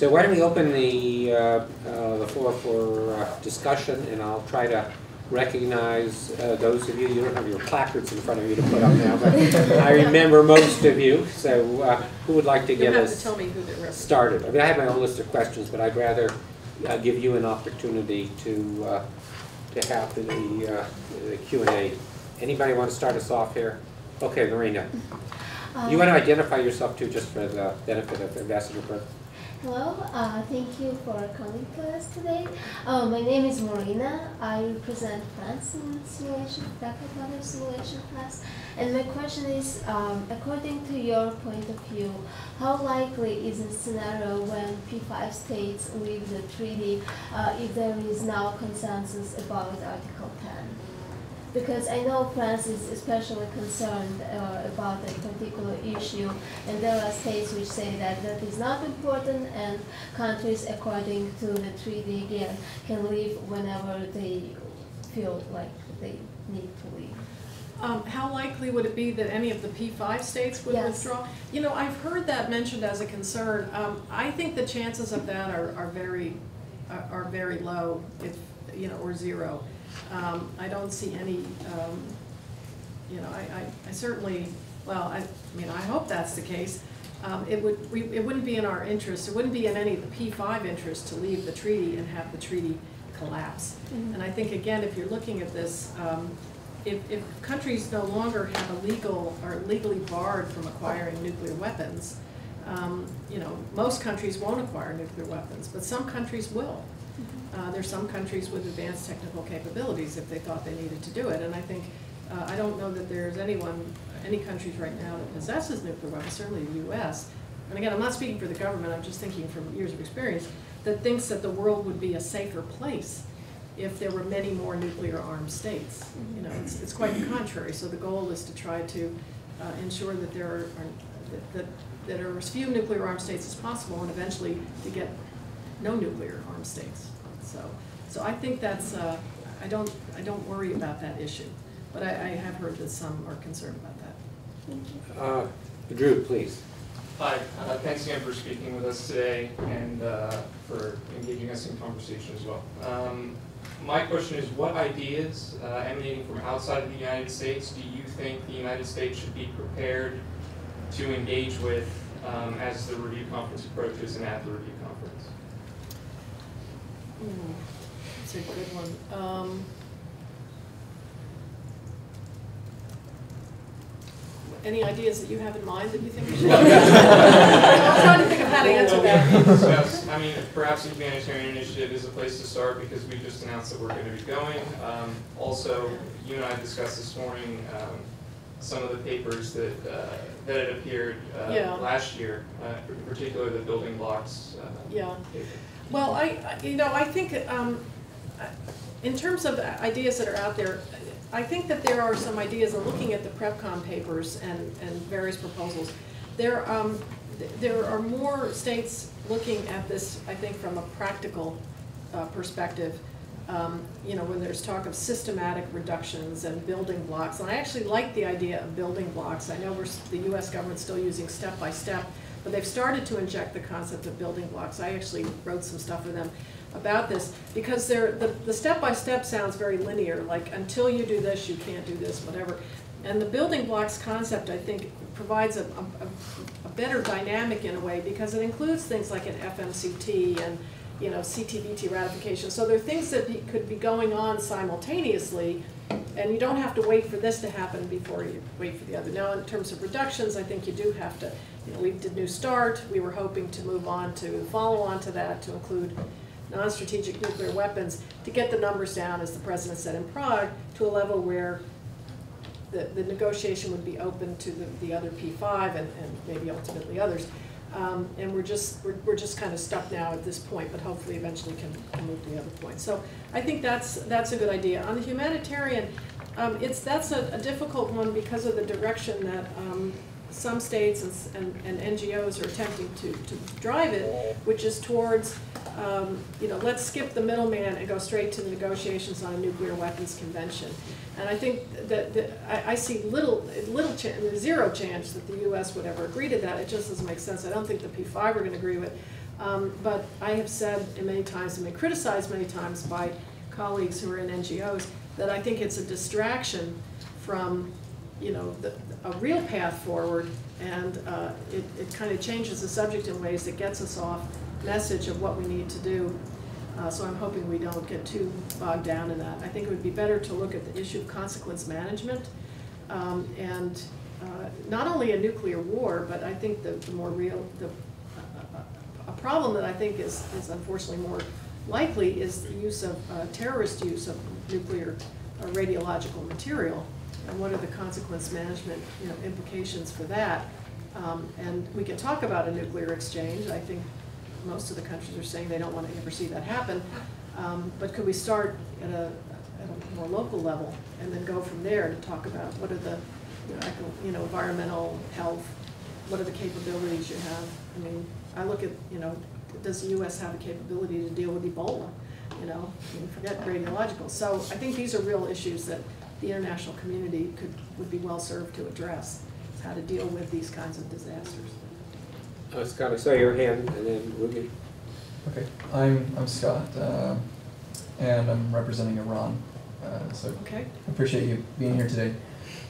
So why don't we open the, uh, uh, the floor for uh, discussion, and I'll try to recognize uh, those of you, you don't have your placards in front of you to put up now, but I remember most of you, so uh, who would like to You give have to us tell me who they're started? I mean, I have my own list of questions, but I'd rather uh, give you an opportunity to, uh, to have the, uh, the Q and A. Anybody want to start us off here? Okay, Lorena, you want to identify yourself too, just for the benefit of Ambassador Burk? Hello, uh, thank you for coming to us today. Uh, my name is Marina. I represent France in simulation, bracket model simulation class. And my question is, um, according to your point of view, how likely is a scenario when P5 states leave the treaty uh, if there is now consensus about Article 10? Because I know France is especially concerned uh, about a particular issue, and there are states which say that that is not important, and countries, according to the treaty, again, can leave whenever they feel like they need to leave. Um, how likely would it be that any of the P five states would Yes. withdraw? You know, I've heard that mentioned as a concern. Um, I think the chances of that are, are very, are, are very low, if, you know, or zero. Um, I don't see any, um, you know, I, I, I certainly, well, I, I mean, I hope that's the case. Um, it would, we, it wouldn't be in our interest, it wouldn't be in any of the P five interests to leave the treaty and have the treaty collapse. Mhm. And I think, again, if you're looking at this, um, if, if countries no longer have a legal, or legally barred from acquiring nuclear weapons, um, you know, most countries won't acquire nuclear weapons, but some countries will. Uh, there's some countries with advanced technical capabilities if they thought they needed to do it, and I think, uh, I don't know that there's anyone, any countries right now that possesses nuclear weapons, certainly the US. And again, I'm not speaking for the government, I'm just thinking from years of experience, that thinks that the world would be a safer place if there were many more nuclear armed states. You know, it's, it's quite the contrary, so the goal is to try to uh, ensure that there are, that- that, that are as few nuclear armed states as possible, and eventually to get no nuclear armed states. So, so I think that's, uh, I don't, I don't worry about that issue, but I, I have heard that some are concerned about that. Thank you. Uh, Drew, please. Hi, uh, thanks again for speaking with us today and uh, for engaging us in conversation as well. Um, My question is, what ideas uh, emanating from outside of the United States do you think the United States should be prepared to engage with um, as the review conference approaches and at the review conference? Hmm, That's a good one. Um, Any ideas that you have in mind that you think we should? I'm trying to think of how to answer that. discussed- I mean, perhaps the humanitarian initiative is a place to start because we just announced that we're going to be going. Um, Also, you and I discussed this morning um, some of the papers that, uh, that had appeared uh, Yeah. last year, uh, in particular the building blocks uh, Yeah. paper. Well, I, you know, I think, um, in terms of ideas that are out there, I think that there are some ideas, of looking at the PrepCom papers and, and various proposals. There, um, th- there are more states looking at this, I think, from a practical, uh, perspective. Um, you know, when there's talk of systematic reductions and building blocks, and I actually like the idea of building blocks. I know we're, the US government's still using step-by-step, but they've started to inject the concept of building blocks. I actually wrote some stuff for them about this, because the, the step-by-step sounds very linear, like until you do this, you can't do this, whatever. And the building blocks concept, I think, provides a, a, a better dynamic in a way, because it includes things like an FMCT and, you know, CTBT ratification. So there are things that be- could be going on simultaneously, and you don't have to wait for this to happen before you wait for the other. Now, in terms of reductions, I think you do have to, you know, we did New START, we were hoping to move on to, follow on to that, to include non-strategic nuclear weapons, to get the numbers down, as the president said in Prague, to a level where the, the negotiation would be open to the, the other P five and, and maybe ultimately others. Um, and we're just, we're, we're just kind of stuck now at this point, but hopefully eventually can, can move to the other point. So I think that's, that's a good idea. On the humanitarian, um, it's, that's a, a difficult one because of the direction that, um, some states and, and, and NGOs are attempting to, to drive it, which is towards, um, you know, let's skip the middleman and go straight to the negotiations on a nuclear weapons convention. And I think that, that, I, I see little, little chance, zero chance that the US would ever agree to that, it just doesn't make sense. I don't think the P five are gonna agree with it. Um, But I have said many times, and been criticized many times by colleagues who are in NGOs, that I think it's a distraction from, you know, the, a real path forward, and uh, it, it kind of changes the subject in ways that gets us off message of what we need to do. Uh, So I'm hoping we don't get too bogged down in that. I think it would be better to look at the issue of consequence management, um, and uh, not only a nuclear war, but I think the, the more real, the, a problem that I think is, is unfortunately more likely is the use of, uh, terrorist use of nuclear uh, radiological material, and what are the consequence management, you know, implications for that. Um, And we can talk about a nuclear exchange, I think most of the countries are saying they don't want to ever see that happen. Um, But could we start at a, at a more local level, and then go from there to talk about what are the, you know, you know, environmental, health, what are the capabilities you have? I mean, I look at, you know, does the US have a capability to deal with Ebola? You know, I mean, forget radiological. So I think these are real issues that the international community could, would be well-served to address, is how to deal with these kinds of disasters. Uh, Scott, I saw your hand, and then Ruby. Okay, I'm, I'm Scott, uh, and I'm representing Iran, uh, so Okay? I appreciate you being here today.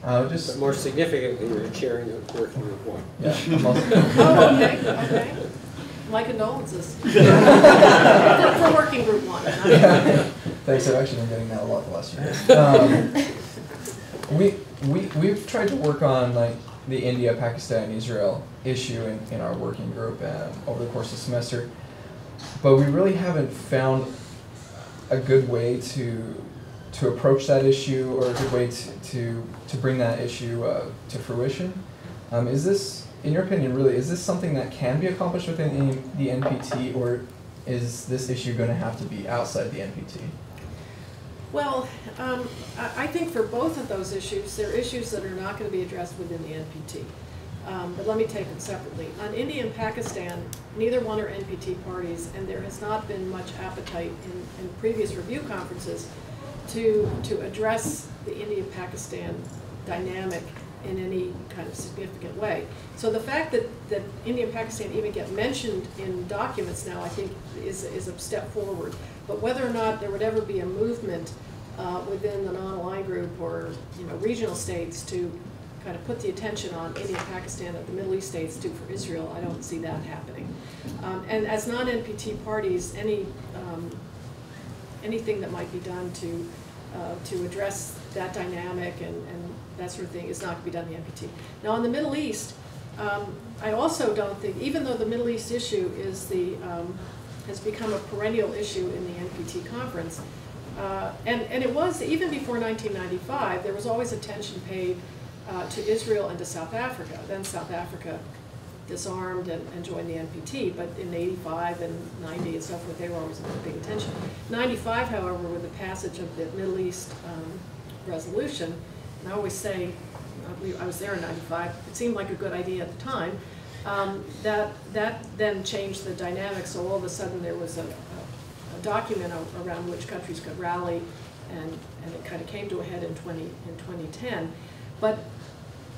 Uh, But just, more significantly, you're chairing a working group one. yeah, I'm also, Oh, okay, okay. My condolences. For, for working group one. yeah, thanks, I've actually been getting that a lot the last few days. Um, we, we, we've tried to work on like the India, Pakistan, Israel issue in, in our working group um, over the course of the semester, but we really haven't found a good way to to approach that issue or a good way to to, to bring that issue uh, to fruition. Um, is this, in your opinion, really, is this something that can be accomplished within the NPT, or is this issue going to have to be outside the NPT? Well, um, I, think for both of those issues, they're issues that are not gonna be addressed within the NPT. Um, but let me take them separately. On India and Pakistan, neither one are NPT parties, and there has not been much appetite in, in previous review conferences to, to address the India-Pakistan dynamic in any kind of significant way. So the fact that, that India and Pakistan even get mentioned in documents now, I think, is, is a step forward. But whether or not there would ever be a movement uh, within the non-aligned group or, you know, regional states to kind of put the attention on India, Pakistan, that the Middle East states do for Israel, I don't see that happening. Um, And as non-NPT parties, any, um, anything that might be done to, uh, to address that dynamic and, and that sort of thing is not going to be done in the NPT. Now, in the Middle East, um, I also don't think, even though the Middle East issue is the, um, has become a perennial issue in the NPT conference, uh, and, and it was, even before 1995, there was always attention paid uh, to Israel and to South Africa. Then South Africa disarmed and, and joined the NPT, but in 85 and 90 and so forth, they were always paying attention. 95, however, with the passage of the Middle East um, resolution, and I always say, I I was there in 95, it seemed like a good idea at the time, um, that, that then changed the dynamic, so all of a sudden there was a, a, a document around which countries could rally, and, and it kind of came to a head in 20, in 2010. But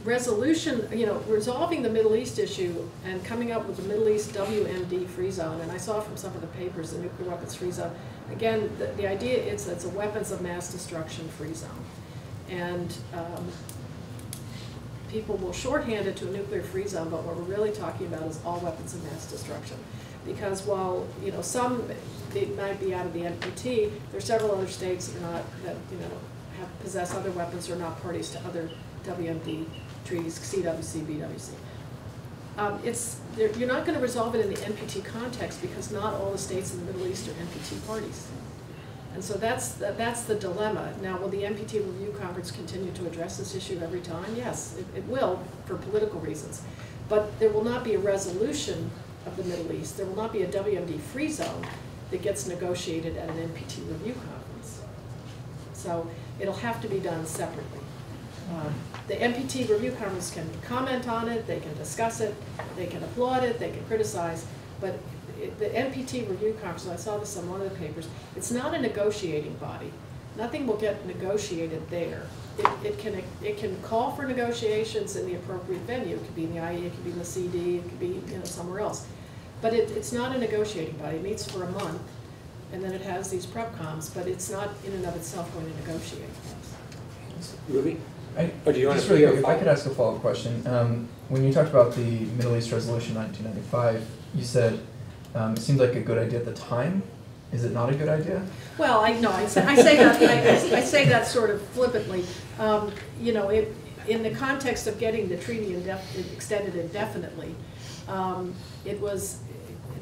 resolution, you know, resolving the Middle East issue and coming up with the Middle East WMD free zone, and I saw from some of the papers, the nuclear weapons free zone, again, the, the idea is that it's a weapons of mass destruction free zone. And um, people will shorthand it to a nuclear free zone, but what we're really talking about is all weapons of mass destruction. Because while, you know, some, they might be out of the NPT, there are several other states that are not, that, you know, have, possess other weapons or are not parties to other WMD treaties, CWC, BWC. Um, it's, you're not gonna resolve it in the NPT context because not all the states in the Middle East are NPT parties. And so that's, the- that's the dilemma. Now, will the NPT Review Conference continue to address this issue every time? Yes, it, it will, for political reasons. But there will not be a resolution of the Middle East. There will not be a WMD free zone that gets negotiated at an NPT Review Conference. So it'll have to be done separately. Um, The NPT Review Conference can comment on it, they can discuss it, they can applaud it, they can criticize, but the NPT Review Conference, I saw this on one of the papers, it's not a negotiating body. Nothing will get negotiated there. It, it can, it can call for negotiations in the appropriate venue. It could be in the IE, it could be in the CD, it could be, you know, somewhere else. But it, it's not a negotiating body, it meets for a month, and then it has these prep comms, but it's not in and of itself going to negotiate. Ruby? I, Or do you want just to? really quick, if I could ask a follow-up question. Um, when you talked about the Middle East Resolution 1995, you said um, it seemed like a good idea at the time. Is it not a good idea? Well, I know, I say, I say that, I, I say that sort of flippantly. Um, you know, it, in the context of getting the treaty indef- extended indefinitely, um, it was,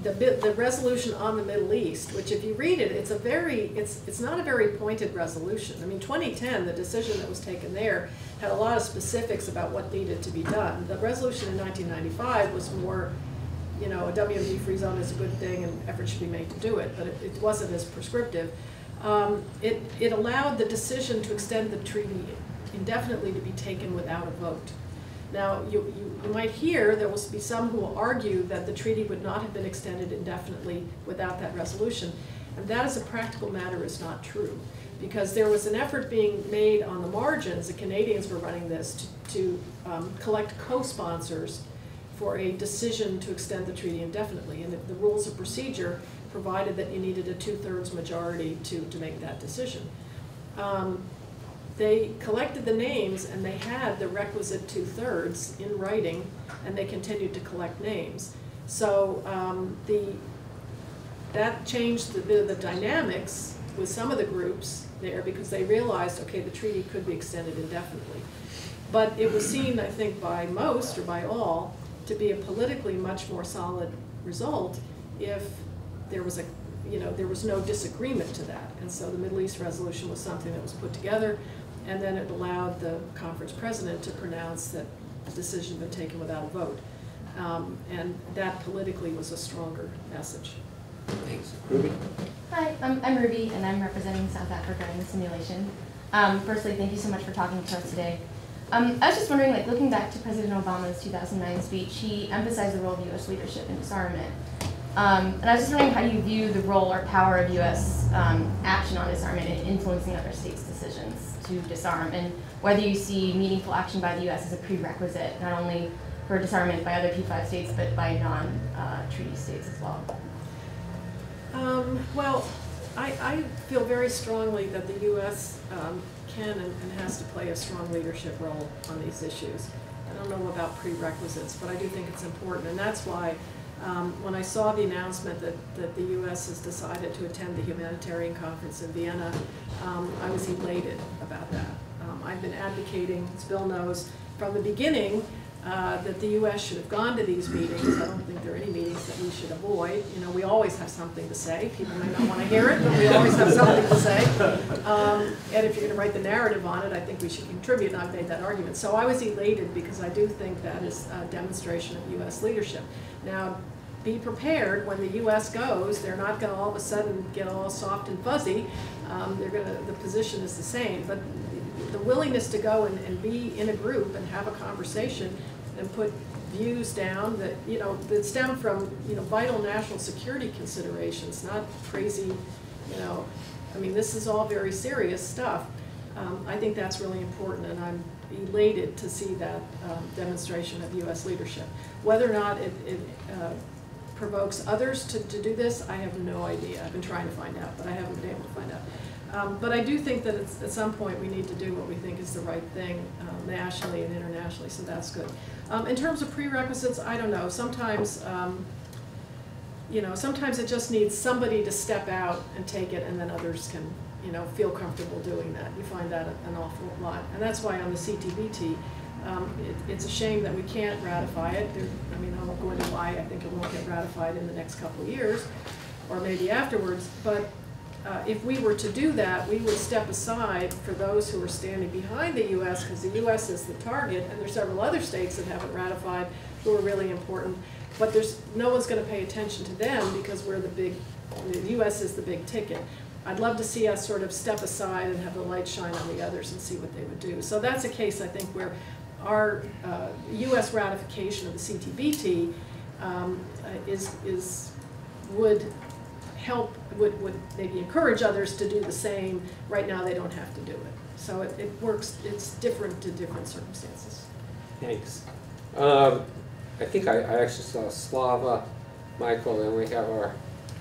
the, the resolution on the Middle East, which if you read it, it's a very, it's, it's not a very pointed resolution. I mean, twenty ten, the decision that was taken there had a lot of specifics about what needed to be done. The resolution in nineteen ninety-five was more, you know, a WMD-free zone is a good thing and effort should be made to do it, but it, it wasn't as prescriptive. Um, it, it allowed the decision to extend the treaty indefinitely to be taken without a vote. Now, you, you, you might hear, there will be some who will argue that the treaty would not have been extended indefinitely without that resolution. And that as a practical matter is not true. Because there was an effort being made on the margins, the Canadians were running this, to, to um, collect co-sponsors for a decision to extend the treaty indefinitely. And the, the rules of procedure provided that you needed a two-thirds majority to, to make that decision. Um, they collected the names and they had the requisite two-thirds in writing, and they continued to collect names. So um, the, that changed the, the the dynamics with some of the groups there because they realized, okay, the treaty could be extended indefinitely. But it was seen, I think, by most or by all to be a politically much more solid result if there was a, you know, there was no disagreement to that. And so the Middle East resolution was something that was put together, and then it allowed the conference president to pronounce that the decision had been taken without a vote. Um, and that politically was a stronger message. Thanks. Ruby? Hi, I'm, I'm Ruby, and I'm representing South Africa in the simulation. Um, firstly, thank you so much for talking to us today. Um, I was just wondering, like, looking back to President Obama's 2009 speech, he emphasized the role of U.S. leadership in disarmament. Um, and I was just wondering how you view the role or power of U.S. Um, action on disarmament in influencing other states' decisions to disarm, and whether you see meaningful action by the U.S. as a prerequisite, not only for disarmament by other P5 states, but by non-treaty states as well. Um, well, I, I feel very strongly that the U.S. um, can and, and has to play a strong leadership role on these issues. I don't know about prerequisites, but I do think it's important, and that's why um, when I saw the announcement that, that the U.S. has decided to attend the humanitarian conference in Vienna, um, I was elated about that. Um, I've been advocating, as Bill knows, from the beginning uh, that the U.S. should have gone to these meetings. I don't think there are any meetings that we should avoid. You know, we always have something to say. People may not want to hear it, but we always have something to say. Um, and if you're going to write the narrative on it, I think we should contribute, and I've made that argument. So I was elated because I do think that is a demonstration of U.S. leadership. Now, be prepared when the U.S. goes. They're not going to all of a sudden get all soft and fuzzy. Um, they're going to. The position is the same, but the willingness to go and, and be in a group and have a conversation and put views down that you know that stem from you know vital national security considerations, not crazy, you know. I mean, this is all very serious stuff. Um, I think that's really important, and I'm elated to see that um, demonstration of U.S. leadership. Whether or not it, it uh, provokes others to, to do this, I have no idea. I've been trying to find out, but I haven't been able to find out. Um, but I do think that at some point we need to do what we think is the right thing um, nationally and internationally, so that's good. Um, in terms of prerequisites, I don't know. Sometimes, um, you know, sometimes it just needs somebody to step out and take it, and then others can, you know, feel comfortable doing that. You find that an awful lot, and that's why on the CTBT, um, it, it's a shame that we can't ratify it. There, I mean, I won't go into why I think it won't get ratified in the next couple of years, or maybe afterwards. But uh, if we were to do that, we would step aside for those who are standing behind the U.S. because the U.S. is the target, and there's several other states that haven't ratified who are really important. But there's no one's going to pay attention to them because we're the big, the U.S. is the big ticket. I'd love to see us sort of step aside and have the light shine on the others and see what they would do. So that's a case I think where our uh, U.S. ratification of the CTBT um, uh, is is would help would would maybe encourage others to do the same. Right now, they don't have to do it. So it, it works. It's different to different circumstances. Thanks. Um, I think I, I actually saw Slava Michael, and we have our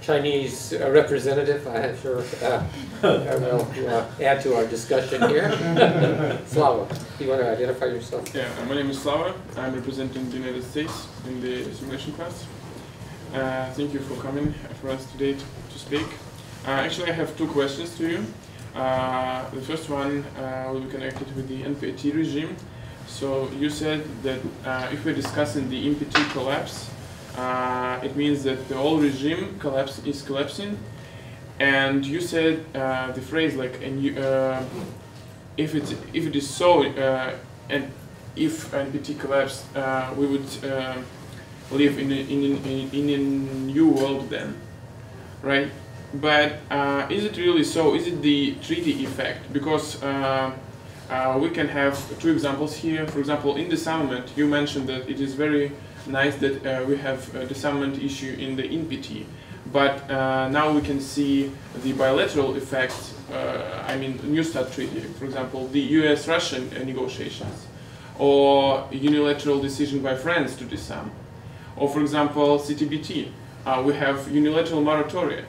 Chinese uh, representative, I'm sure, uh, will uh, add to our discussion here. Slava, do you want to identify yourself? Yeah, uh, my name is Slava. I'm representing the United States in the simulation class. Uh, thank you for coming for us today to, to speak. Uh, actually, I have two questions to you. Uh, the first one uh, will be connected with the NPT regime. So you said that uh, if we're discussing the NPT collapse, uh, it means that the whole regime collapse is collapsing. And you said the phrase like, and you, if it if it is so, and if NPT collapsed, we would live in a, in, in, in a new world then, right? But uh, is it really so? Is it the treaty effect? Because uh, uh, we can have two examples here. For example, in disarmament, you mentioned that it is very nice that uh, we have a disarmament issue in the NPT. But uh, now we can see the bilateral effects. Uh, I mean, New START treaty, for example, the U.S.-Russian negotiations, or unilateral decision by France to disarm, or for example, CTBT. Uh, we have unilateral moratoria.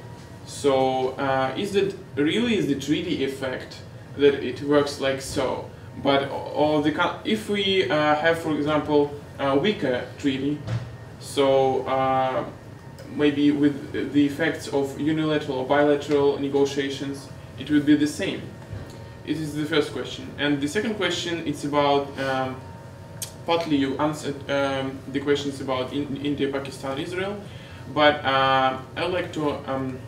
So, uh, is it really is the treaty effect that it works like so? But or the if we uh, have, for example, a weaker treaty, so maybe with the effects of unilateral or bilateral negotiations, it would be the same. It is the first question, and the second question it's about. Um, partly you answered um, the questions about in, India, Pakistan, Israel, but uh, I would like to um,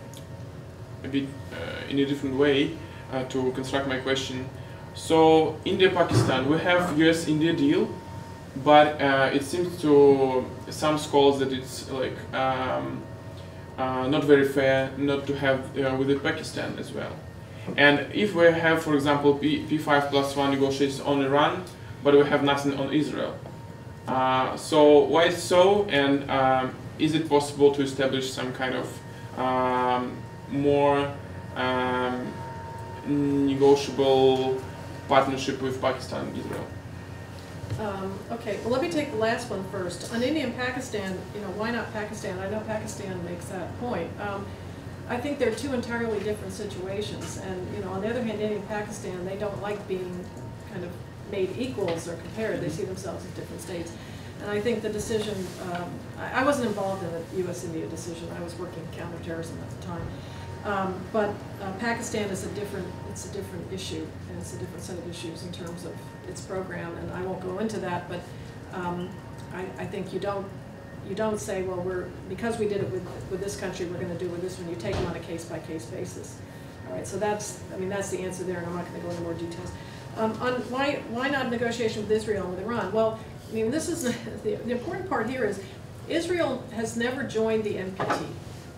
a bit uh, in a different way uh, to construct my question. So India Pakistan, we have U.S. India deal, but uh, it seems to some scholars that it's like um, uh, not very fair not to have uh, with it Pakistan as well. And if we have, for example, P- P5 plus one negotiations on Iran, but we have nothing on Israel. So why so? And um, is it possible to establish some kind of um, more um, negotiable partnership with Pakistan and Israel? Um, okay, well, let me take the last one first. On India and Pakistan, you know, why not Pakistan? I know Pakistan makes that point. Um, I think they're two entirely different situations, and, you know, on the other hand, India and Pakistan, they don't like being kind of made equals or compared. They see themselves as different states. And I think the decision, um, I, I wasn't involved in the US-India decision. I was working counterterrorism at the time. Um, but uh, Pakistan is a different, it's a different issue, and it's a different set of issues in terms of its program, and I won't go into that, but um, I, I think you don't, you don't say, well, we're, because we did it with, with this country, we're gonna do it with this one, you take them on a case-by-case basis. All right, so that's, I mean, that's the answer there, and I'm not gonna go into more details. Um, on why, why not negotiation with Israel and with Iran? Well, I mean, this is, the, the important part here is, Israel has never joined the NPT,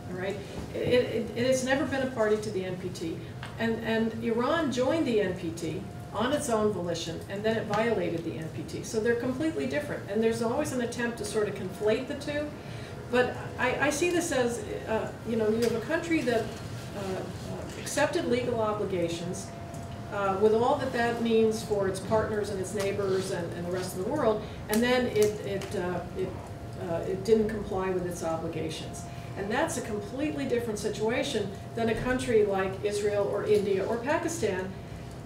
all right? It, it, it has never been a party to the NPT. And, and Iran joined the NPT on its own volition, and then it violated the NPT. So they're completely different. And there's always an attempt to sort of conflate the two. But I, I see this as, uh, you know, you have a country that uh, uh, accepted legal obligations uh, with all that that means for its partners and its neighbors and, and the rest of the world, and then it, it, uh, it, uh, it didn't comply with its obligations. And that's a completely different situation than a country like Israel or India or Pakistan,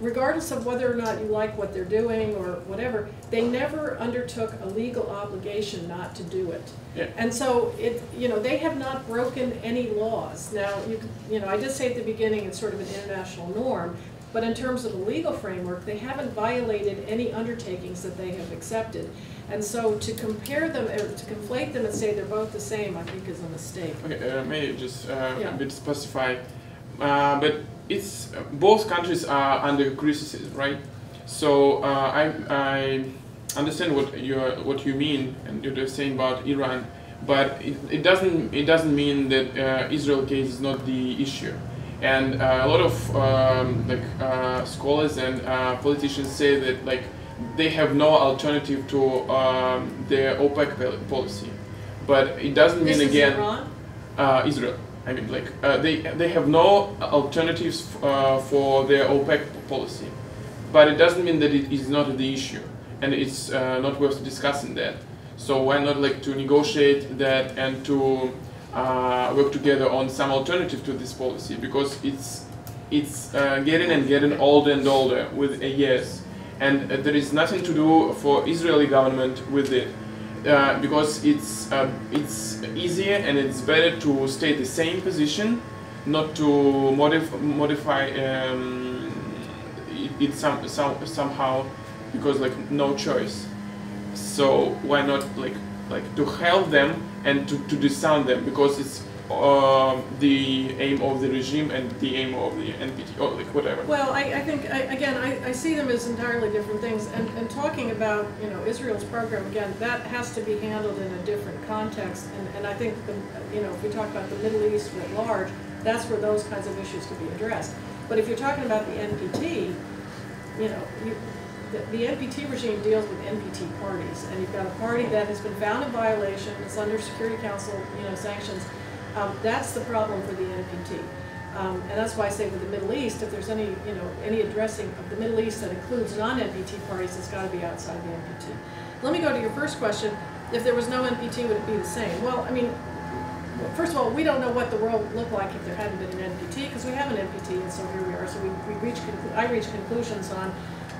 regardless of whether or not you like what they're doing or whatever, they never undertook a legal obligation not to do it. Yeah. And so it, you know, they have not broken any laws. Now, you, you know, I did say at the beginning, it's sort of an international norm, but in terms of the legal framework, they haven't violated any undertakings that they have accepted. And so to compare them, or to conflate them and say they're both the same, I think is a mistake. Okay, uh, may I just uh, Yeah. a bit specify? Uh, but it's both countries are under criticism, right? So uh, I I understand what you what you mean and you're saying about Iran, but it, it doesn't it doesn't mean that uh, Israel case is not the issue. And uh, a lot of um, like uh, scholars and uh, politicians say that like they have no alternative to um, their opaque policy, but it doesn't mean is again Iran? uh, Israel. I mean, like uh, they they have no alternatives uh, for their opaque policy, but it doesn't mean that it is not the issue, and it's uh, not worth discussing that. So why not like to negotiate that and to uh, work together on some alternative to this policy because it's it's uh, getting and getting older and older with years, and uh, there is nothing to do for Israeli government with it uh, because it's uh, it's easier and it's better to stay the same position, not to modif- modify um, it, it some, some somehow because like no choice. So why not like like to help them and to, to disarm them because it's uh, the aim of the regime and the aim of the NPT or like whatever. Well, I, I think, I, again, I, I see them as entirely different things, and, and talking about, you know, Israel's program, again, that has to be handled in a different context, and, and I think, the, you know, if we talk about the Middle East writ large, that's where those kinds of issues could be addressed. But if you're talking about the NPT, you know, you, the, NPT regime deals with NPT parties, and you've got a party that has been found in violation, it's under Security Council, you know, sanctions. Um, that's the problem for the NPT. Um, and that's why I say with the Middle East, if there's any, you know, any addressing of the Middle East that includes non-NPT parties, it's got to be outside the NPT. Let me go to your first question. If there was no NPT, would it be the same? Well, I mean, first of all, we don't know what the world would look like if there hadn't been an NPT, because we have an NPT, and so here we are. So we, we reach, I reach conclusions on,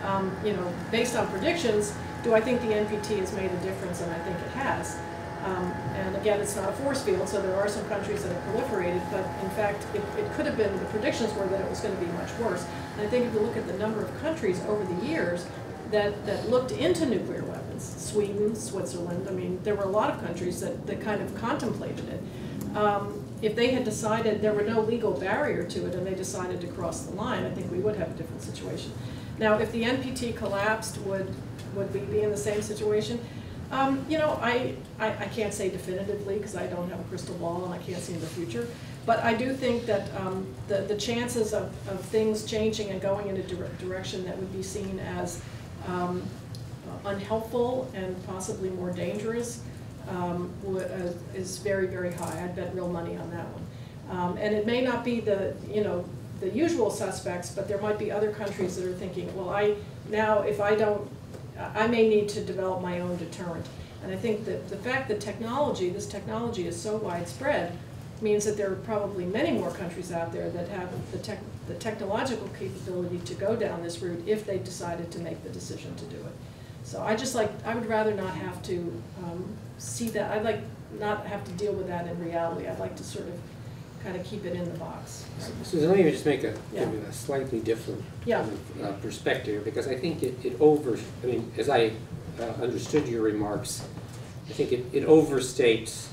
um, you know, based on predictions, do I think the NPT has made a difference? And I think it has. Um, and again, it's not a force field, so there are some countries that have proliferated, but in fact, it, it could have been, the predictions were that it was going to be much worse. And I think if you look at the number of countries over the years that, that looked into nuclear weapons, Sweden, Switzerland, I mean, there were a lot of countries that, that kind of contemplated it. Um, if they had decided there were no legal barrier to it and they decided to cross the line, I think we would have a different situation. Now, if the NPT collapsed, would, would we be in the same situation? Um, you know, I, I, I can't say definitively because I don't have a crystal ball and I can't see in the future. But I do think that um, the, the chances of, of things changing and going in a dire direction that would be seen as um, unhelpful and possibly more dangerous um, uh, is very, very high. I'd bet real money on that one. Um, and it may not be the, you know, the usual suspects, but there might be other countries that are thinking, well, I, now if I don't I may need to develop my own deterrent. And I think that the fact that technology, this technology is so widespread, means that there are probably many more countries out there that have the, tech, the technological capability to go down this route if they decided to make the decision to do it. So I just like, I would rather not have to um, see that, I'd like not have to deal with that in reality. I'd like to sort of kind of keep it in the box. Susan, let me just make a, Yeah. a slightly different Yeah. uh, perspective, because I think it, it over, I mean, as I uh, understood your remarks, I think it, it overstates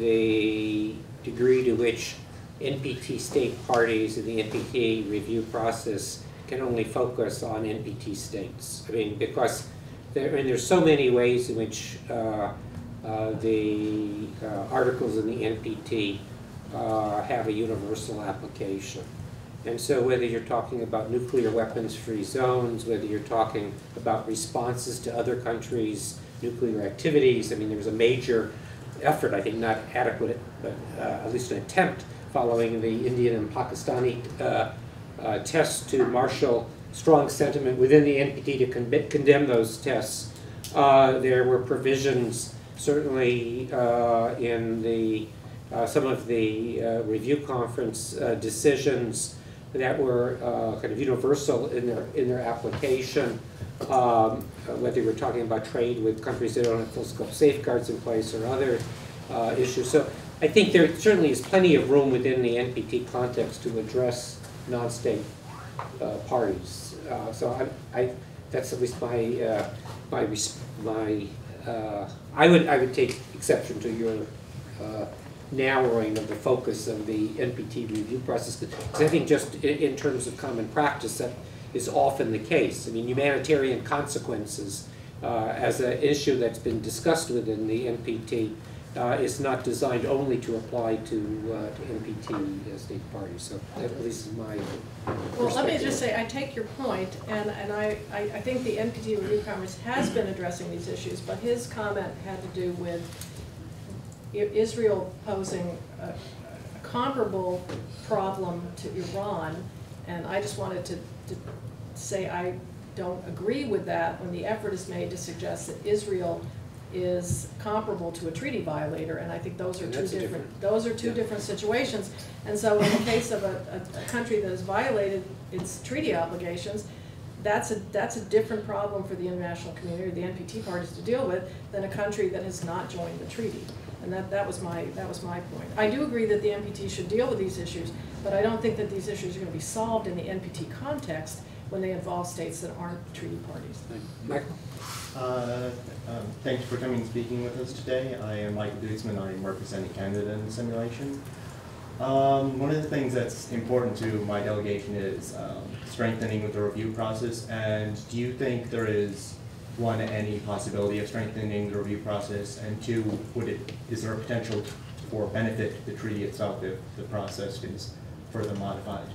the degree to which NPT state parties in the NPT review process can only focus on NPT states. I mean, because there, I mean, there's so many ways in which uh, uh, the uh, articles in the NPT uh, have a universal application. And so whether you're talking about nuclear weapons-free zones, whether you're talking about responses to other countries' nuclear activities, I mean, there was a major effort, I think not adequate, but uh, at least an attempt following the Indian and Pakistani uh, uh, tests to marshal strong sentiment within the NPT to con condemn those tests. Uh, there were provisions certainly uh, in the some of the uh, review conference uh, decisions that were uh, kind of universal in their in their application, um, whether we're talking about trade with countries that don't have full scope safeguards in place or other uh, issues. So I think there certainly is plenty of room within the NPT context to address non-state uh, parties. Uh, so I, I, that's at least my uh, my my uh, I would I would take exception to your uh, narrowing of the focus of the NPT review process. Because I think just in, in terms of common practice, that is often the case. I mean, humanitarian consequences uh, as an issue that's been discussed within the NPT uh, is not designed only to apply to, uh, to NPT uh, state parties. So that at least is my Well, let me just say, I take your point, and, and I, I, I think the NPT Review Conference has been addressing these issues, but his comment had to do with Israel posing a a comparable problem to Iran, and I just wanted to, to say I don't agree with that when the effort is made to suggest that Israel is comparable to a treaty violator, and I think those are And two a different, those are two yeah. different situations. And so in the case of a, a, a country that has violated its treaty obligations, that's a, that's a different problem for the international community, or the NPT parties to deal with, than a country that has not joined the treaty. And that, that was my, that was my point. I do agree that the NPT should deal with these issues, but I don't think that these issues are gonna be solved in the NPT context when they involve states that aren't treaty parties. Michael? Uh, um, Thanks for coming and speaking with us today. I am Michael Duxman. I am representing Canada in the simulation. Um, One of the things that's important to my delegation is um, strengthening of the review process. And do you think there is, one, any possibility of strengthening the review process? And two, would it, is there a potential for benefit to the treaty itself if the process is further modified?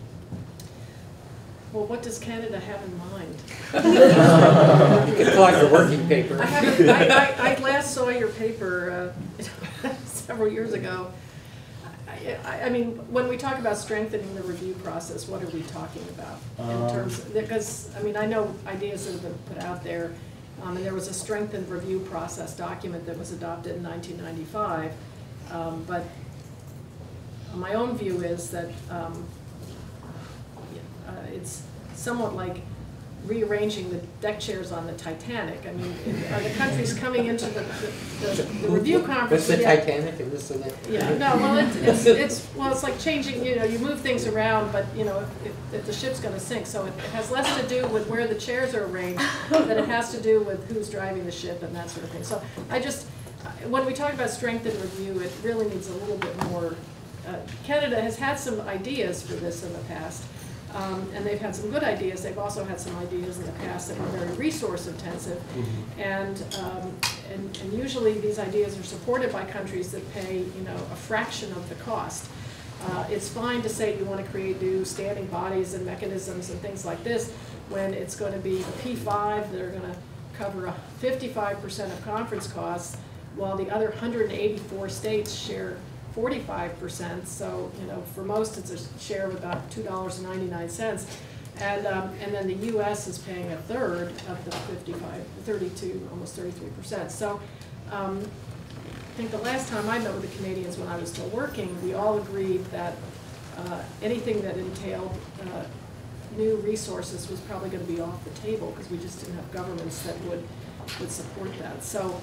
Well, what does Canada have in mind? You can pull out your working paper. I I, I, I last saw your paper, uh, several years ago. I, I, I mean, when we talk about strengthening the review process, what are we talking about? In Um, terms, because, I mean, I know ideas that have been put out there, um, and there was a strengthened review process document that was adopted in nineteen ninety-five. Um, but my own view is that, um, uh, it's somewhat like rearranging the deck chairs on the Titanic. I mean, are the countries coming into the, the, the review conference? What's the Titanic? Is this the? Yeah, no, well, it's, it's, it's, well, it's like changing, you know, you move things around, but, you know, if, if- if the ship's gonna sink, so it it has less to do with where the chairs are arranged than it has to do with who's driving the ship and that sort of thing. So I just, when we talk about strengthened review, it really needs a little bit more, uh, Canada has had some ideas for this in the past, um, and they've had some good ideas. They've also had some ideas in the past that were very resource intensive. And, um, and, and usually these ideas are supported by countries that pay, you know, a fraction of the cost. Uh, it's fine to say you want to create new standing bodies and mechanisms and things like this, when it's going to be P five that are going to cover fifty-five percent of conference costs, while the other hundred and eighty-four states share forty-five percent, so, you know, for most, it's a share of about two dollars and um, and then the US is paying a third of the 55, 32, almost thirty-three percent. So, um, I think the last time I met with the Canadians when I was still working, we all agreed that, uh, anything that entailed, uh, new resources was probably gonna be off the table, because we just didn't have governments that would, would support that. So,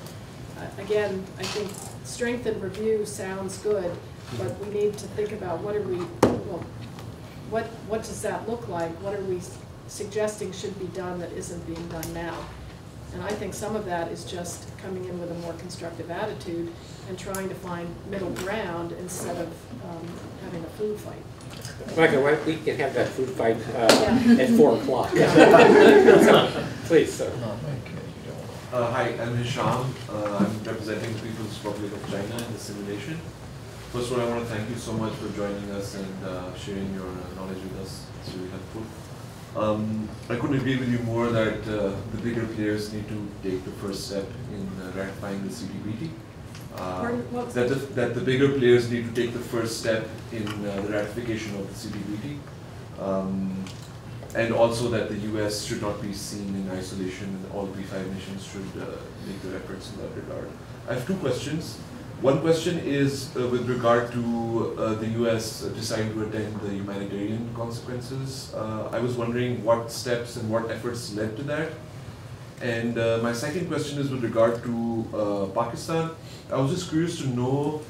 uh, again, I think strengthened review sounds good, but we need to think about what are we, well, what, what does that look like? What are we suggesting should be done that isn't being done now? And I think some of that is just coming in with a more constructive attitude and trying to find middle ground instead of um, having a food fight. Michael, why- we can have that food fight uh, Yeah. at four o'clock. Please, sir. No, Mike, you don't. Uh, hi, I'm Hisham. Uh, I'm representing the People's Republic of China in the simulation. First of all, I want to thank you so much for joining us and uh, sharing your knowledge with us. It's really helpful. Um, I couldn't agree with you more that uh, the bigger players need to take the first step in uh, ratifying the CTBT. Uh, Pardon, that, the, that? the bigger players need to take the first step in uh, the ratification of the CTBT. Um, and also that the US should not be seen in isolation and all P5 nations should uh, make their efforts in that regard. I have two questions. One question is uh, with regard to uh, the US deciding to attend the humanitarian consequences. Uh, I was wondering what steps and what efforts led to that. And uh, my second question is with regard to uh, Pakistan. I was just curious to know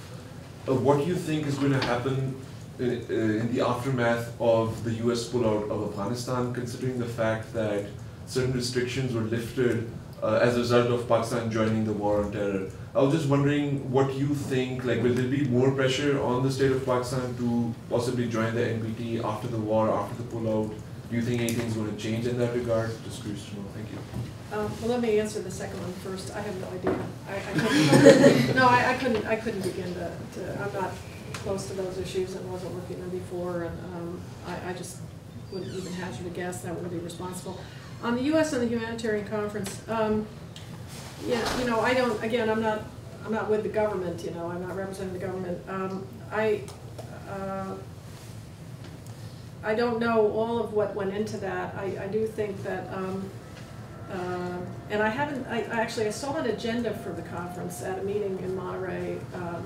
what you think is going to happen in, uh, in the aftermath of the US pullout of Afghanistan, considering the fact that certain restrictions were lifted uh, as a result of Pakistan joining the war on terror. I was just wondering what you think, like, will there be more pressure on the state of Pakistan to possibly join the NPT after the war, after the pullout? Do you think anything's going to change in that regard? Just curious to know. Thank you. Um, Well, let me answer the second one first. I have no idea. I, I no, I, I couldn't, I couldn't begin to, to, I'm not close to those issues and wasn't working them before, and um, I, I just wouldn't even hazard a guess, that would be responsible. On the US and the humanitarian conference, um, yeah, you know, I don't, again, I'm not, I'm not with the government, you know, I'm not representing the government. Um, I, uh, I don't know all of what went into that. I, I do think that, um, Uh, And I haven't, I, actually, I saw an agenda for the conference at a meeting in Monterey, um,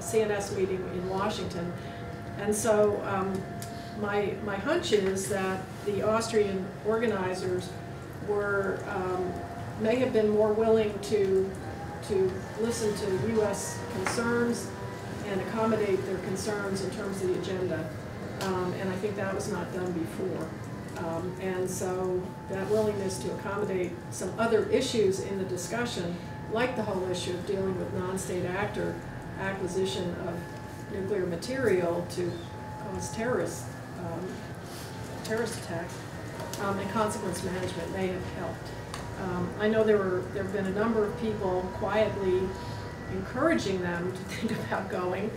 CNS meeting in Washington. And so, um, my, my hunch is that the Austrian organizers were, um, may have been more willing to, to listen to US concerns and accommodate their concerns in terms of the agenda. Um, and I think that was not done before. Um, and so that willingness to accommodate some other issues in the discussion, like the whole issue of dealing with non-state actor acquisition of nuclear material to cause terrorist, um, terrorist attack, um, and consequence management may have helped. Um, I know there were, there have been a number of people quietly encouraging them to think about going,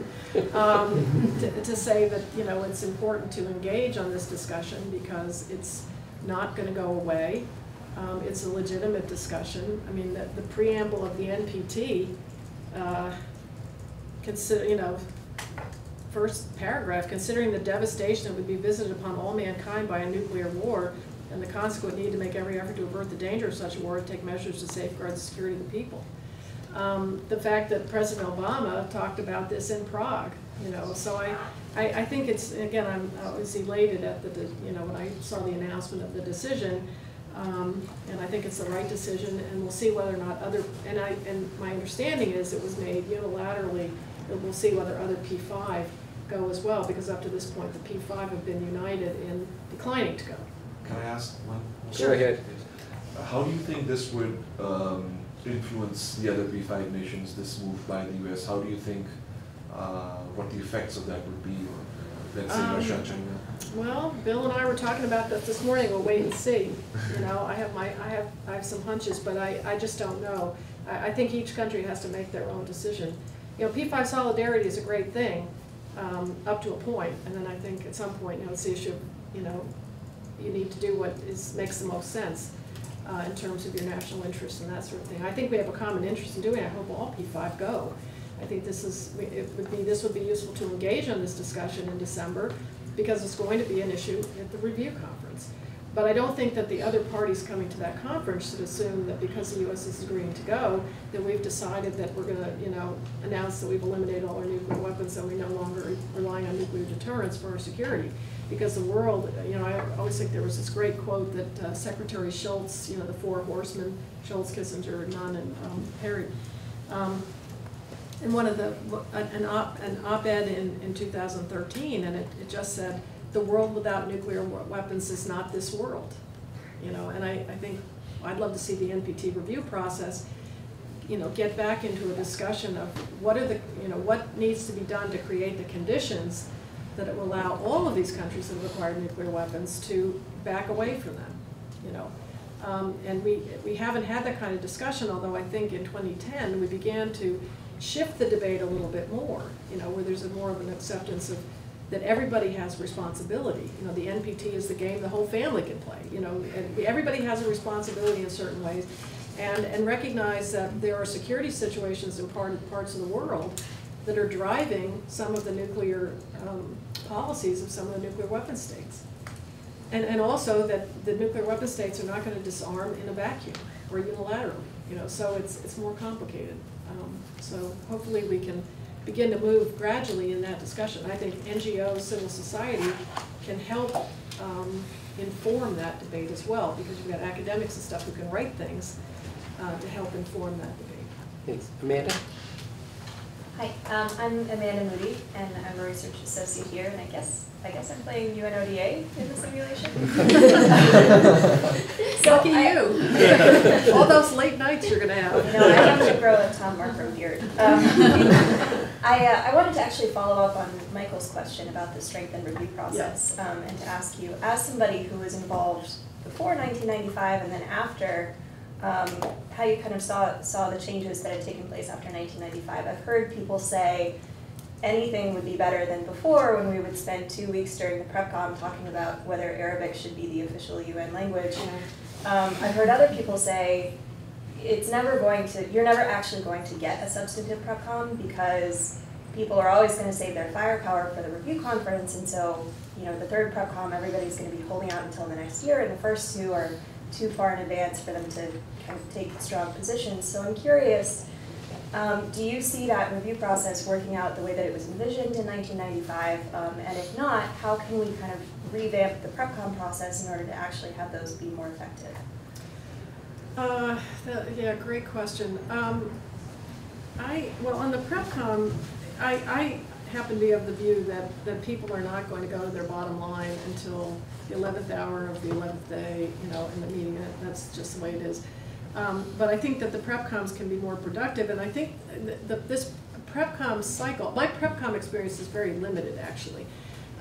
um, to, to say that, you know, it's important to engage on this discussion because it's not gonna go away. Um, it's a legitimate discussion. I mean, the, the preamble of the NPT, uh, consider, you know, first paragraph, considering the devastation that would be visited upon all mankind by a nuclear war and the consequent need to make every effort to avert the danger of such a war and take measures to safeguard the security of the people. Um, the fact that President Obama talked about this in Prague, you know, so I, I, I think it's, again, I'm, I was elated at the, you know, when I saw the announcement of the decision, um, and I think it's the right decision, and we'll see whether or not other, and I, and my understanding is it was made unilaterally, but we'll see whether other P five go as well, because up to this point, the P five have been united in declining to go. Can I ask one? more Go ahead. How do you think this would um, influence the other P5 nations, this move by the US? How do you think, uh, what the effects of that would be on, let's say, Um, Russia and China? Well, Bill and I were talking about this this morning, we'll wait and see. You know, I have my, I have, I have some hunches, but I, I just don't know. I, I think each country has to make their own decision. You know, P five solidarity is a great thing, um, up to a point, and then I think at some point, you know, it's the issue of, you know, you need to do what is, makes the most sense, uh, in terms of your national interests and that sort of thing. I think we have a common interest in doing, it. I hope all P five go. I think this is, it would be, this would be useful to engage on this discussion in December, because it's going to be an issue at the review conference. But I don't think that the other parties coming to that conference should assume that because the US is agreeing to go, that we've decided that we're gonna, you know, announce that we've eliminated all our nuclear weapons and we're no longer relying on nuclear deterrence for our security. Because the world, you know, I always think there was this great quote that uh, Secretary Shultz, you know, the four horsemen, Shultz, Kissinger, Nunn, and um, Perry, um, in one of the, an op, an op-ed in, in 2013, and it, it just said, the world without nuclear weapons is not this world. You know, and I, I think, I'd love to see the NPT review process, you know, get back into a discussion of what are the, you know, what needs to be done to create the conditions that it will allow all of these countries that have acquired nuclear weapons to back away from them, you know. Um, and we, we haven't had that kind of discussion, although I think in 2010, we began to shift the debate a little bit more, you know, where there's a more of an acceptance of, that everybody has responsibility. You know, the NPT is the game the whole family can play, you know, everybody has a responsibility in certain ways. And, and recognize that there are security situations in part, parts of the world that are driving some of the nuclear, um, policies of some of the nuclear weapon states. And, and also that the nuclear weapon states are not gonna disarm in a vacuum or unilaterally, you know, so it's, it's more complicated. Um, So hopefully we can begin to move gradually in that discussion. I think NGOs, civil society can help um, inform that debate as well, because you've got academics and stuff who can write things uh, to help inform that debate. Thanks. Amanda? Hi, um, I'm Amanda Moody, and I'm a research associate here, and I guess, I guess I'm playing UNODA in the simulation. So Lucky I- you. All those late nights you're gonna have. No, I have to grow a Tom Markram beard. Um, I, uh, I wanted to actually follow up on Michael's question about the strengthened review process, um, and to ask you, as somebody who was involved before nineteen ninety-five and then after, um, how you kind of saw, saw the changes that had taken place after nineteen ninety-five. I've heard people say anything would be better than before when we would spend two weeks during the PrepCom talking about whether Arabic should be the official UN language. Um, I've heard other people say it's never going to, you're never actually going to get a substantive prep com because people are always going to save their firepower for the review conference, and so, you know, the third prep com, everybody's going to be holding out until the next year, and the first two are too far in advance for them to kind of take strong positions. So I'm curious, um, do you see that review process working out the way that it was envisioned in 1995? Um, and if not, how can we kind of revamp the prep com process in order to actually have those be more effective? Uh, that- yeah, great question. Um, I, well, on the PrepCom, I, I happen to be of the view that, that people are not going to go to their bottom line until the eleventh hour of the eleventh day, you know, in the meeting, That- that's just the way it is. Um, but I think that the PrepComs can be more productive, and I think that, that this PrepCom cycle, my PrepCom experience is very limited, actually.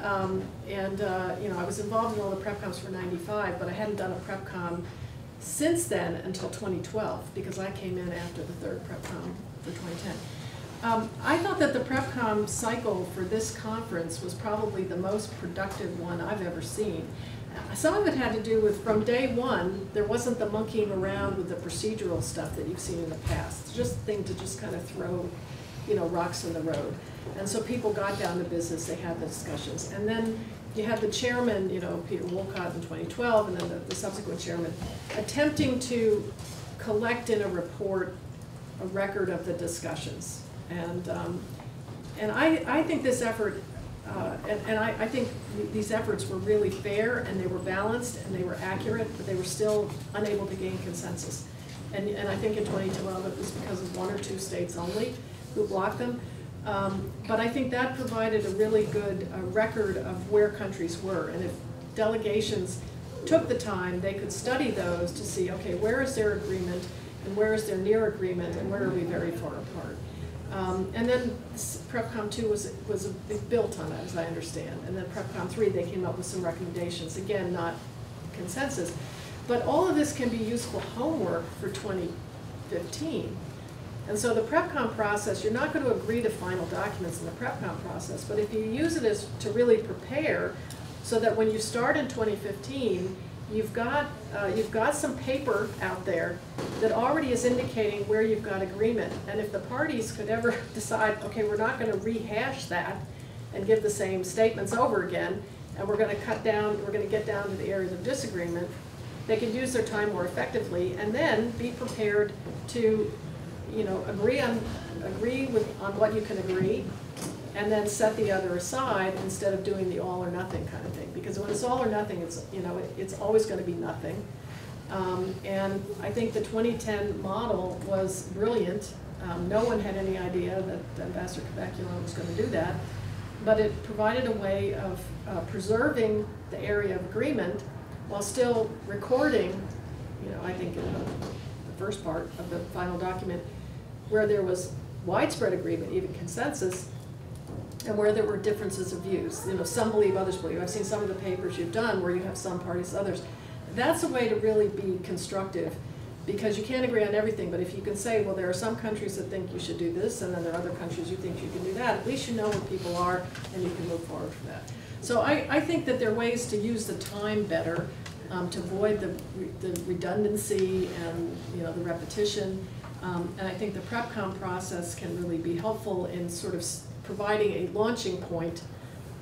Um, and, uh, you know, I was involved in all the PrepComs for ninety-five, but I hadn't done a PrepCom since then until 2012, because I came in after the third PrepCom for 2010. Um, I thought that the PrepCom cycle for this conference was probably the most productive one I've ever seen. Uh, Some of it had to do with, from day one, there wasn't the monkeying around with the procedural stuff that you've seen in the past. It's just a thing to just kind of throw, you know, rocks in the road. And so people got down to business, they had the discussions. And then you had the chairman, you know, Peter Woolcott in 2012, and then the, the subsequent chairman, attempting to collect in a report a record of the discussions. And, um, and I, I think this effort, uh, and, and I, I think these efforts were really fair, and they were balanced, and they were accurate, but they were still unable to gain consensus. And, and I think in 2012, it was because of one or two states only who blocked them. Um, But I think that provided a really good uh, record of where countries were. And if delegations took the time, they could study those to see, okay, where is their agreement, and where is their near agreement, and where are we very far apart? Um, And then PrepCom two was, was built on that, as I understand. And then PrepCom three, they came up with some recommendations, again, not consensus. But all of this can be useful homework for 2015. And so the PrepCom process, you're not going to agree to final documents in the PrepCom process, but if you use it as to really prepare, so that when you start in 2015, you've got, uh, you've got some paper out there that already is indicating where you've got agreement. And if the parties could ever decide, okay, we're not going to rehash that and give the same statements over again, and we're going to cut down, we're going to get down to the areas of disagreement, they can use their time more effectively and then be prepared to, you know, agree on, agree with, on what you can agree, and then set the other aside instead of doing the all or nothing kind of thing. Because when it's all or nothing, it's, you know, it- it's always gonna be nothing. Um, and I think the twenty-ten model was brilliant. Um, no one had any idea that Ambassador Cabactulan was gonna do that. But it provided a way of uh, preserving the area of agreement while still recording, you know, I think in the first part of the final document, where there was widespread agreement, even consensus, and where there were differences of views. You know, some believe, others believe. I've seen some of the papers you've done where you have some parties, others. That's a way to really be constructive, because you can't agree on everything, but if you can say, well, there are some countries that think you should do this, and then there are other countries you think you can do that, at least you know where people are, and you can move forward from that. So I, I think that there are ways to use the time better, um, to avoid the, the redundancy and, you know, the repetition. Um, and I think the PrepCom process can really be helpful in sort of providing a launching point.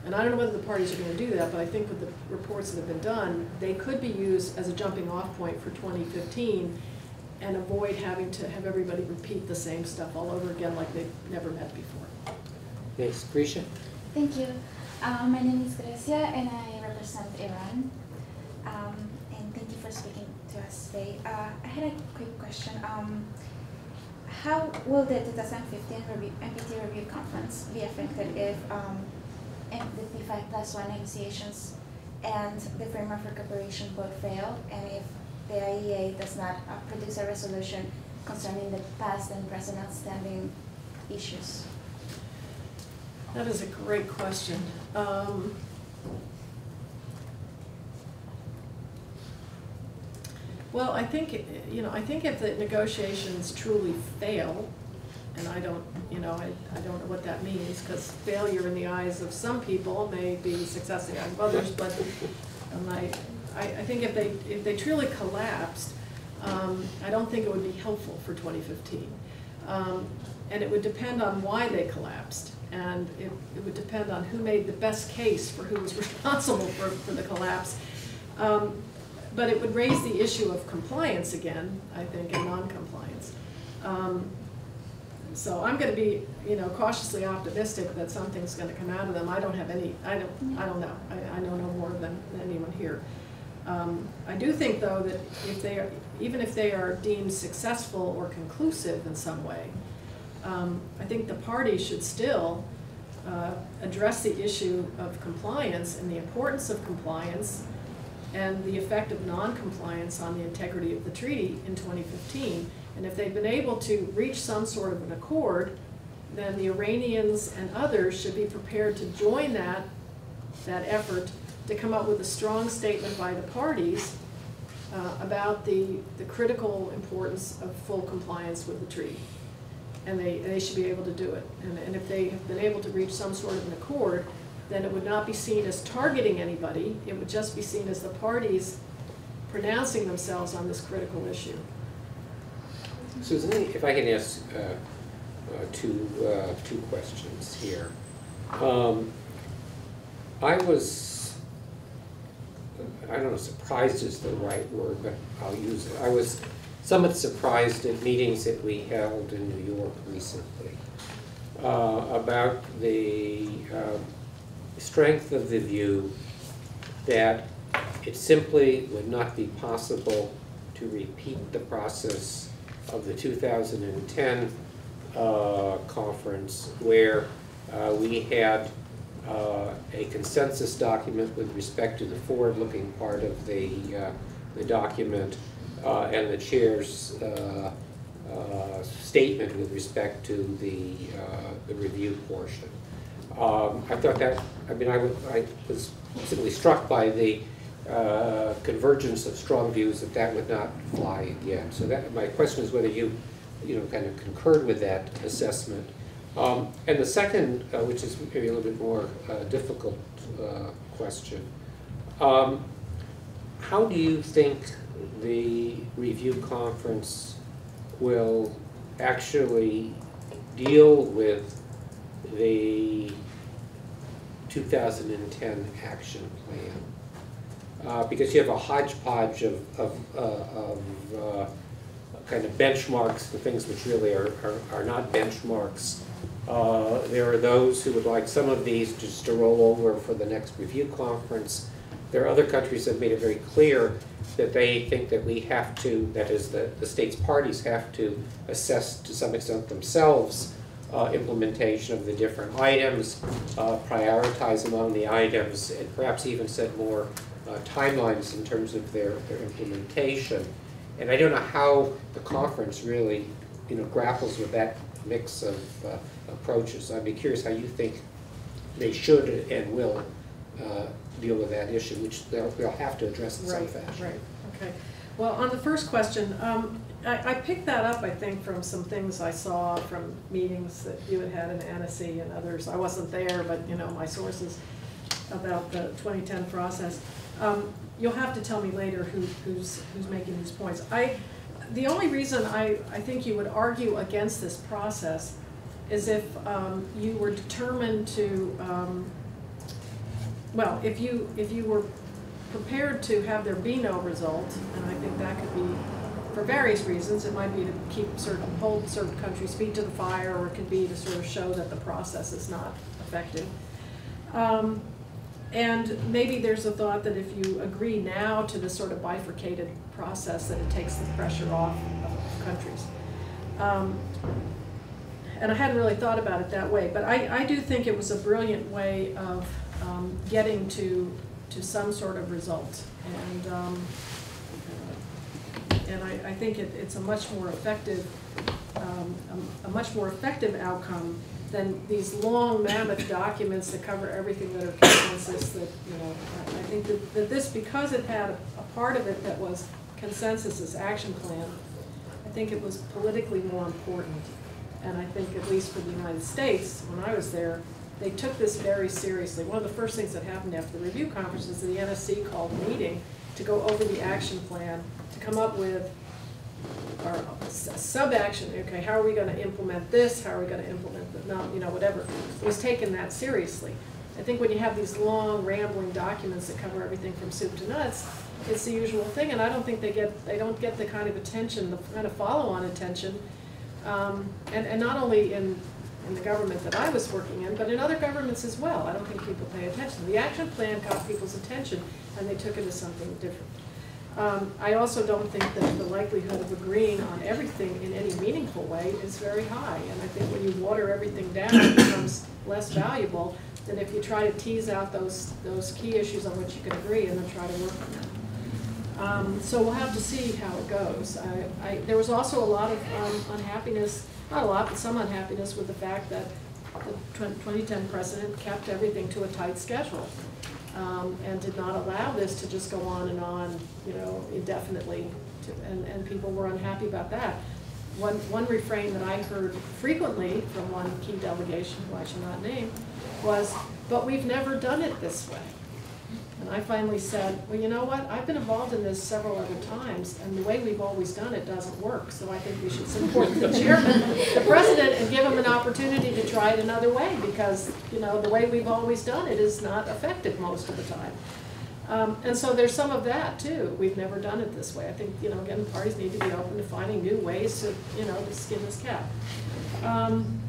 And I don't know whether the parties are gonna do that, but I think with the reports that have been done, they could be used as a jumping off point for twenty fifteen and avoid having to have everybody repeat the same stuff all over again like they've never met before. Yes, Grisha? Thank you. Uh, my name is Grecia and I represent Iran. Um, and thank you for speaking to us today. Uh, I had a quick question. Um, how will the 2015 review, NPT review conference be affected if um, the P5 plus 1 negotiations and the framework for cooperation both fail and if the IAEA does not uh, produce a resolution concerning the past and present outstanding issues? That is a great question. Um, Well, I think, you know, I think if the negotiations truly fail, and I don't, you know, I, I don't know what that means, because failure in the eyes of some people may be success in the eyes of others, but um, I, I, I think if they, if they truly collapsed, um, I don't think it would be helpful for twenty fifteen. Um, and it would depend on why they collapsed, and it, it would depend on who made the best case for who was responsible for, for the collapse. Um, but it would raise the issue of compliance again, I think, and non-compliance. Um, So I'm gonna be, you know, cautiously optimistic that something's gonna come out of them. I don't have any, I don't, I don't know. I, I know no more than anyone here. Um, I do think, though, that if they are, even if they are deemed successful or conclusive in some way, um, I think the parties should still uh, address the issue of compliance and the importance of compliance and the effect of non-compliance on the integrity of the treaty in 2015. And if they've been able to reach some sort of an accord, then the Iranians and others should be prepared to join that, that effort to come up with a strong statement by the parties uh, about the, the critical importance of full compliance with the treaty. And they, they should be able to do it. And, and if they have been able to reach some sort of an accord, then it would not be seen as targeting anybody. It would just be seen as the parties pronouncing themselves on this critical issue. Susan, if I can ask uh, uh, two, uh, two questions here. Um, I was, I don't know, surprised is the right word, but I'll use it. I was somewhat surprised at meetings that we held in New York recently uh, about the uh, strength of the view that it simply would not be possible to repeat the process of the 2010 uh, conference where uh, we had uh, a consensus document with respect to the forward-looking part of the, uh, the document uh, and the chair's uh, statement with respect to the, the review portion. Um, I thought that, I mean, I was simply struck by the uh, convergence of strong views that that would not fly again. So that, my question is whether you, you know, kind of concurred with that assessment. Um, And the second, uh, which is maybe a little bit more uh, difficult uh, question, um, how do you think the review conference will actually deal with the 2010 action plan? Uh, Because you have a hodgepodge of, of, uh, of uh, kind of benchmarks, the things which really are, are- are not benchmarks. Uh, There are those who would like some of these just to roll over for the next review conference. There are other countries that have made it very clear that they think that we have to, that is, the, the state's parties have to assess to some extent themselves uh, implementation of the different items, uh, prioritize among the items, and perhaps even set more uh, timelines in terms of their, their implementation. And I don't know how the conference really, you know, grapples with that mix of uh, approaches. I'd be curious how you think they should and will uh, deal with that issue, which they'll, they'll have to address in some fashion. Right, okay. Well, on the first question, um, I, I picked that up, I think, from some things I saw from meetings that you had had in Annecy and others. I wasn't there, but, you know, my sources about the 2010 process. Um, You'll have to tell me later who, who's, who's making these points. I, the only reason I, I think you would argue against this process is if um, you were determined to, um, well, if you, if you were prepared to have there be no result, and I think that could be for various reasons. It might be to keep certain, hold certain countries' feet to the fire, or it could be to sort of show that the process is not effective. Um, and maybe there's a thought that if you agree now to this sort of bifurcated process, that it takes the pressure off of countries. Um, and I hadn't really thought about it that way, but I, I do think it was a brilliant way of um, getting to, to some sort of result. And, um, and I, I think it, it's a much more effective, um, a, a much more effective outcome than these long mammoth documents that cover everything that are consensus that, you know, I, I think that, that this, because it had a, a part of it that was consensus's action plan, I think it was politically more important. And I think, at least for the United States, when I was there, they took this very seriously. One of the first things that happened after the review conference is the NSC called a meeting to go over the action plan, to come up with our sub-action, okay, how are we gonna implement this, how are we gonna implement the, you know, whatever, was taken that seriously. I think when you have these long rambling documents that cover everything from soup to nuts, it's the usual thing, and I don't think they get, they don't get the kind of attention, the kind of follow-on attention. Um, and, and not only in, in the government that I was working in, but in other governments as well. I don't think people pay attention. The action plan caught people's attention, and they took it as something different. Um, I also don't think that the likelihood of agreeing on everything in any meaningful way is very high. And I think when you water everything down, it becomes less valuable than if you try to tease out those, those key issues on which you can agree and then try to work on them. Um, so we'll have to see how it goes. I, I, there was also a lot of um, unhappiness, not a lot, but some unhappiness with the fact that the 2010 president kept everything to a tight schedule um, and did not allow this to just go on and on, you know, indefinitely. To, and, and people were unhappy about that. One, one refrain that I heard frequently from one key delegation, who I shall not name, was, but we've never done it this way. And I finally said, well, you know what, I've been involved in this several other times, and the way we've always done it doesn't work, so I think we should support the chairman, the president, and give him an opportunity to try it another way, because, you know, the way we've always done it is not effective most of the time. Um, and so there's some of that too. We've never done it this way. I think, you know, again, parties need to be open to finding new ways to, you know, to skin this cat. Um,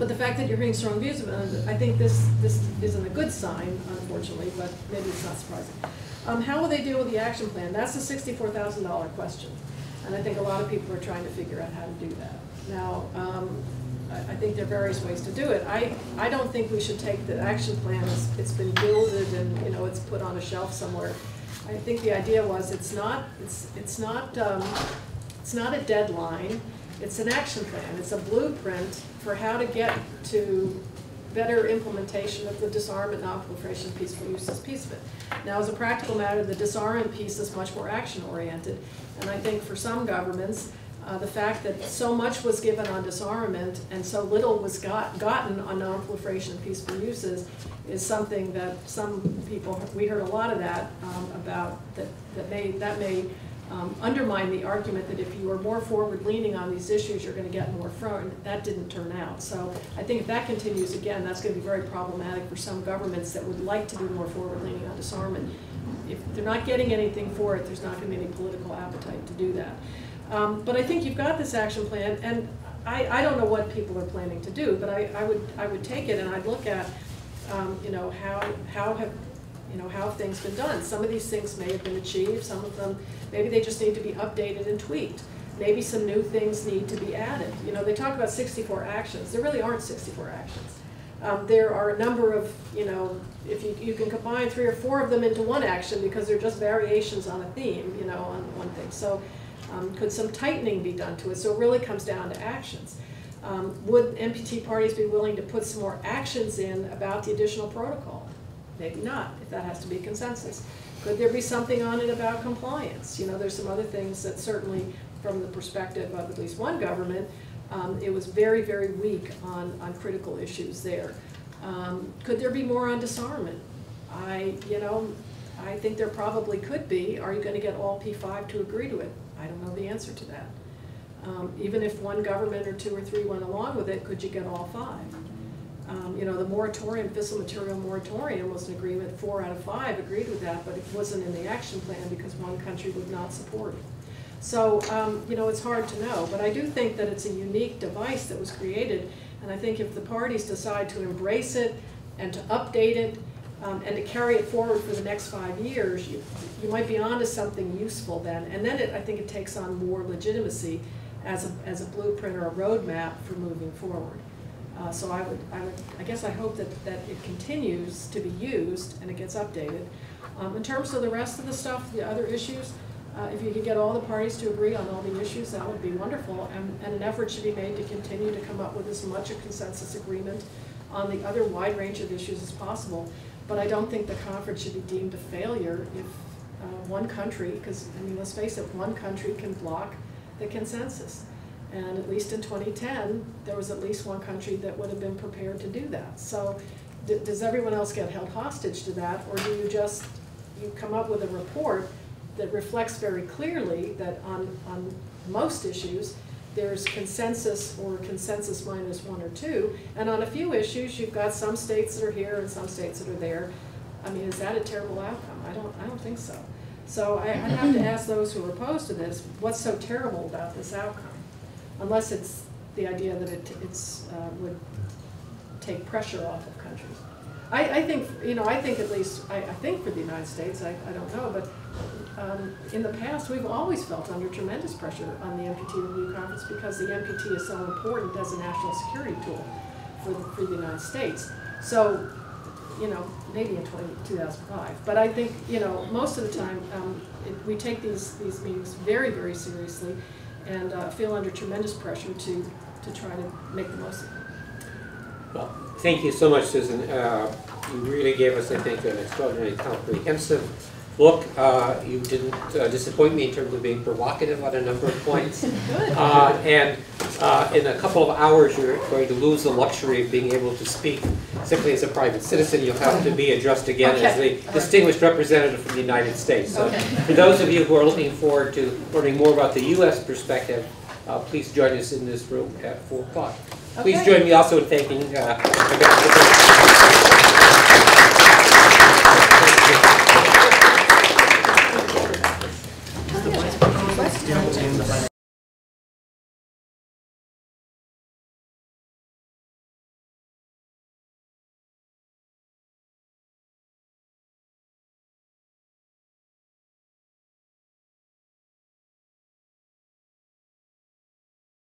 but the fact that you're hearing strong views about it, I think this, this isn't a good sign, unfortunately, but maybe it's not surprising. Um, how will they deal with the action plan? That's the sixty-four thousand dollar question. And I think a lot of people are trying to figure out how to do that. Now, um, I, I think there are various ways to do it. I, I don't think we should take the action plan as it's been builded and, you know, it's put on a shelf somewhere. I think the idea was it's not, it's, it's not, um, it's not a deadline. It's an action plan. It's a blueprint for how to get to better implementation of the disarmament, non-proliferation, peaceful uses piece of it. Now, as a practical matter, the disarmament piece is much more action-oriented, and I think for some governments, uh, the fact that so much was given on disarmament and so little was got, gotten on non-proliferation and peaceful uses is something that some people, we heard a lot of that um, about, that, that may, that may um, undermine the argument that if you are more forward-leaning on these issues, you're going to get more front. That didn't turn out. So I think if that continues again, that's going to be very problematic for some governments that would like to be more forward-leaning on disarmament. If they're not getting anything for it, there's not going to be any political appetite to do that. Um, but I think you've got this action plan, and I, I don't know what people are planning to do, but I, I would I would take it and I'd look at, um, you know, how how have you know how have things been done. Some of these things may have been achieved. Some of them maybe they just need to be updated and tweaked. Maybe some new things need to be added. You know, they talk about 64 actions. There really aren't 64 actions. Um, there are a number of, you know, if you, you can combine three or four of them into one action because they're just variations on a theme, you know, on one thing. So um, could some tightening be done to it? So it really comes down to actions. Um, would NPT parties be willing to put some more actions in about the additional protocol? Maybe not, if that has to be consensus. Could there be something on it about compliance? You know, there's some other things that certainly, from the perspective of at least one government, um, it was very, very weak on, on critical issues there. Um, could there be more on disarmament? I, you know, I think there probably could be. Are you going to get all P5 to agree to it? I don't know the answer to that. Um, even if one government or two or three went along with it, could you get all five? Um, you know, the moratorium, fissile material moratorium was an agreement, four out of five agreed with that, but it wasn't in the action plan because one country would not support it. So, um, you know, it's hard to know, but I do think that it's a unique device that was created, and I think if the parties decide to embrace it and to update it um, and to carry it forward for the next five years, you, you might be onto something useful then. And then it, I think it takes on more legitimacy as a, as a blueprint or a roadmap for moving forward. Uh, so I would, I would, I guess I hope that, that it continues to be used and it gets updated. Um, in terms of the rest of the stuff, the other issues, uh, if you could get all the parties to agree on all the issues, that would be wonderful. And, and an effort should be made to continue to come up with as much a consensus agreement on the other wide range of issues as possible. But I don't think the conference should be deemed a failure if uh, one country, because I mean, let's face it, one country can block the consensus. And at least in 2010, there was at least one country that would have been prepared to do that. So does everyone else get held hostage to that, or do you just, you come up with a report that reflects very clearly that on, on most issues, there's consensus or consensus minus one or two, and on a few issues, you've got some states that are here and some states that are there. I mean, is that a terrible outcome? I don't, I don't think so. So I, I have to ask those who are opposed to this, what's so terrible about this outcome? Unless it's the idea that it, it's, uh, would take pressure off of countries. I, I think, you know, I think at least, I, I think for the United States, I, I don't know, but, um, in the past, we've always felt under tremendous pressure on the NPT review conference because the NPT is so important as a national security tool for, the- for the United States. So, you know, maybe in 20 2005. But I think, you know, most of the time, um, it, we take these, these meetings very, very seriously and uh, feel under tremendous pressure to, to try to make the most of it. Well, thank you so much, Susan. Uh, You really gave us, I think, an extraordinarily comprehensive look. Uh, You didn't uh, disappoint me in terms of being provocative on a number of points. Uh, And uh, in a couple of hours, you're going to lose the luxury of being able to speak simply as a private citizen. You'll have to be addressed again as the distinguished representative from the United States. So Okay. for those of you who are looking forward to learning more about the U.S. perspective, uh, please join us in this room at 4 o'clock. Please Okay. join me also in thanking uh, Ambassador